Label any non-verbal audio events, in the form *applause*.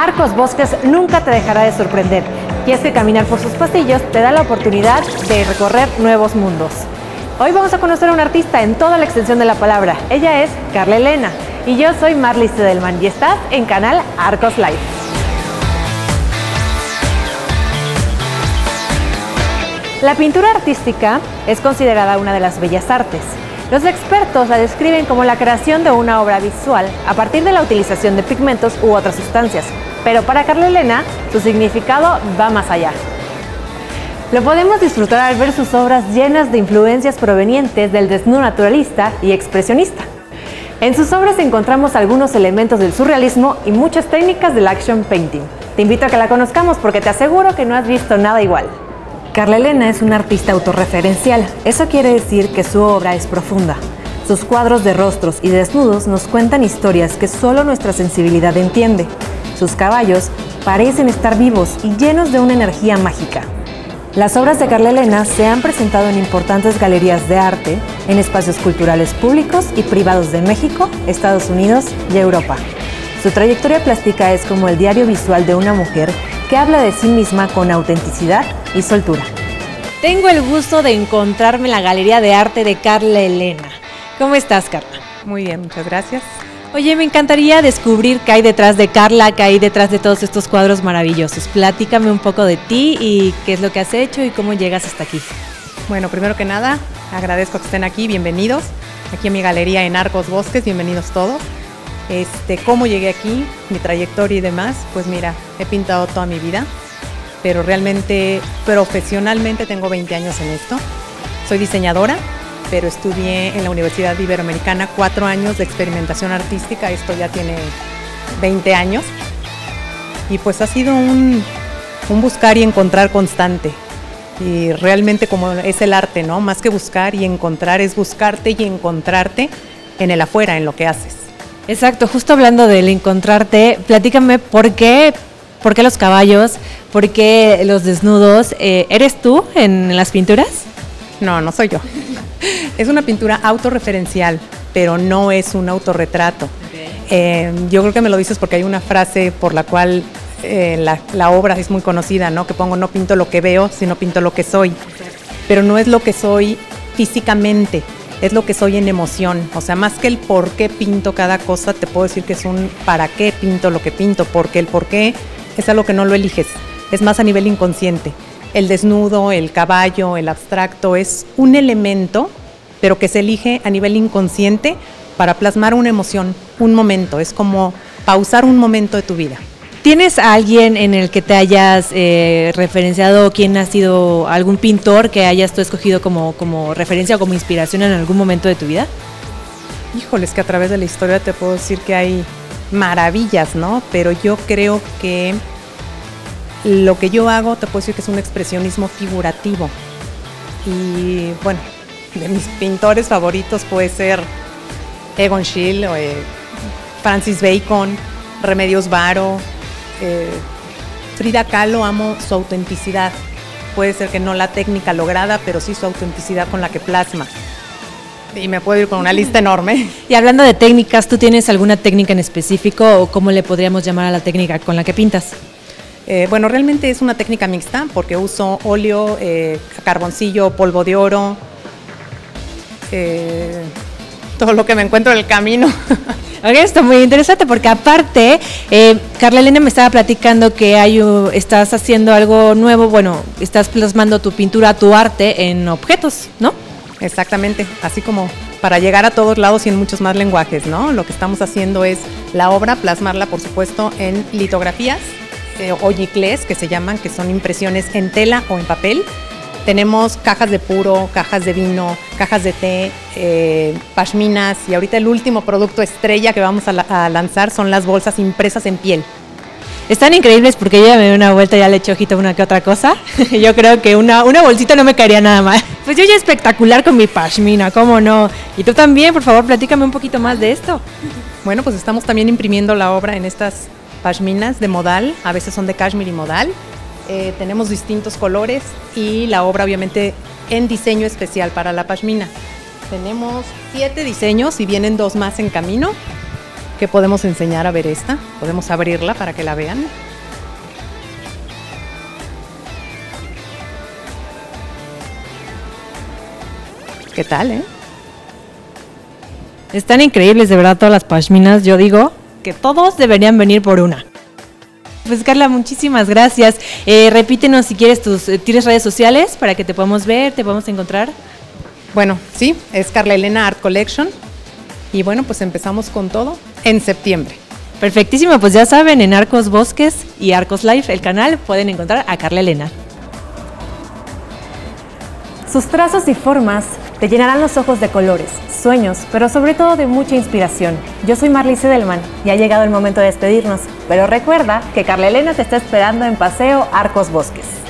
Arcos Bosques nunca te dejará de sorprender. Y es que caminar por sus pasillos te da la oportunidad de recorrer nuevos mundos. Hoy vamos a conocer a una artista en toda la extensión de la palabra. Ella es Carla Elena y yo soy Marley Sedelman y estás en canal Arcos Live. La pintura artística es considerada una de las bellas artes. Los expertos la describen como la creación de una obra visual a partir de la utilización de pigmentos u otras sustancias, pero para Carla Elena su significado va más allá. Lo podemos disfrutar al ver sus obras llenas de influencias provenientes del desnudo naturalista y expresionista. En sus obras encontramos algunos elementos del surrealismo y muchas técnicas del action painting. Te invito a que la conozcamos porque te aseguro que no has visto nada igual. Carla Elena es una artista autorreferencial. Eso quiere decir que su obra es profunda. Sus cuadros de rostros y desnudos nos cuentan historias que solo nuestra sensibilidad entiende. Sus caballos parecen estar vivos y llenos de una energía mágica. Las obras de Carla Elena se han presentado en importantes galerías de arte, en espacios culturales públicos y privados de México, Estados Unidos y Europa. Su trayectoria plástica es como el diario visual de una mujer que habla de sí misma con autenticidad y soltura. Tengo el gusto de encontrarme en la Galería de Arte de Carla Elena. ¿Cómo estás, Carla? Muy bien, muchas gracias. Oye, me encantaría descubrir qué hay detrás de Carla, qué hay detrás de todos estos cuadros maravillosos. Platícame un poco de ti y qué es lo que has hecho y cómo llegas hasta aquí. Bueno, primero que nada, agradezco que estén aquí, bienvenidos. Aquí en mi galería en Arcos Bosques, bienvenidos todos. Este, cómo llegué aquí, mi trayectoria y demás, pues mira, he pintado toda mi vida, pero realmente profesionalmente tengo 20 años en esto. Soy diseñadora, pero estudié en la Universidad Iberoamericana cuatro años de experimentación artística, esto ya tiene 20 años. Y pues ha sido un, un buscar y encontrar constante. Y realmente como es el arte, ¿no? Más que buscar y encontrar, es buscarte y encontrarte en el afuera, en lo que haces. Exacto, justo hablando del encontrarte, platícame por qué, por qué los caballos, por qué los desnudos. Eh, ¿Eres tú en las pinturas? No, no soy yo. *laughs* Es una pintura autorreferencial, pero no es un autorretrato. Eh, yo creo que me lo dices porque hay una frase por la cual eh, la, la, obra es muy conocida, ¿no? Que pongo no pinto lo que veo, sino pinto lo que soy. Pero no es lo que soy físicamente, es lo que soy en emoción. O sea, más que el por qué pinto cada cosa, te puedo decir que es un para qué pinto lo que pinto, porque el por qué es algo que no lo eliges, es más a nivel inconsciente. El desnudo, el caballo, el abstracto es un elemento, pero que se elige a nivel inconsciente para plasmar una emoción, un momento. Es como pausar un momento de tu vida. ¿Tienes a alguien en el que te hayas eh, referenciado, quién ha sido algún pintor que hayas tú escogido como, como referencia o como inspiración en algún momento de tu vida? Híjoles, que a través de la historia te puedo decir que hay maravillas, ¿no? Pero yo creo que lo que yo hago, te puedo decir que es un expresionismo figurativo. Y bueno, de mis pintores favoritos puede ser Egon Schiele, o, eh, Francis Bacon, Remedios Varo, eh, Frida Kahlo amo su autenticidad. Puede ser que no la técnica lograda, pero sí su autenticidad con la que plasma. Y me puedo ir con una lista enorme. Y hablando de técnicas, ¿tú tienes alguna técnica en específico o cómo le podríamos llamar a la técnica con la que pintas? Eh, bueno, realmente es una técnica mixta porque uso óleo, eh, carboncillo, polvo de oro, eh, todo lo que me encuentro en el camino. *laughs* Ok, esto muy interesante porque aparte, eh, Carla Elena me estaba platicando que hay, estás haciendo algo nuevo, bueno, estás plasmando tu pintura, tu arte en objetos, ¿no? Exactamente, así como para llegar a todos lados y en muchos más lenguajes, ¿no? Lo que estamos haciendo es la obra, plasmarla, por supuesto, en litografías eh, o giclés, que se llaman, que son impresiones en tela o en papel, tenemos cajas de puro, cajas de vino, cajas de té, eh, pashminas y ahorita el último producto estrella que vamos a, lanzar son las bolsas impresas en piel. Están increíbles porque yo ya me doy una vuelta, ya le eché ojito una que otra cosa. *laughs* yo creo que una, una bolsita no me caería nada mal. *laughs* Pues yo ya espectacular con mi pashmina, ¿cómo no? Y tú también, por favor, platícame un poquito más de esto. Bueno, pues estamos también imprimiendo la obra en estas pashminas de modal, a veces son de cashmere y modal. Eh, tenemos distintos colores y la obra obviamente en diseño especial para la pashmina. Tenemos siete diseños y vienen dos más en camino. que podemos enseñar a ver esta. Podemos abrirla para que la vean. ¿Qué tal, eh? Están increíbles de verdad todas las pashminas. Yo digo que todos deberían venir por una. Pues Carla, muchísimas gracias. Eh, repítenos si quieres tus eh, tienes redes sociales para que te podamos ver, te podamos encontrar. Bueno, sí, es Carla Elena Art Collection. Y bueno, pues empezamos con todo en septiembre. Perfectísimo, pues ya saben, en Arcos Bosques y Arcos Life, el canal, pueden encontrar a Carla Elena. Sus trazos y formas te llenarán los ojos de colores, sueños, pero sobre todo de mucha inspiración. Yo soy Marley Sedelman y ha llegado el momento de despedirnos, pero recuerda que Carla Elena te está esperando en Paseo Arcos Bosques.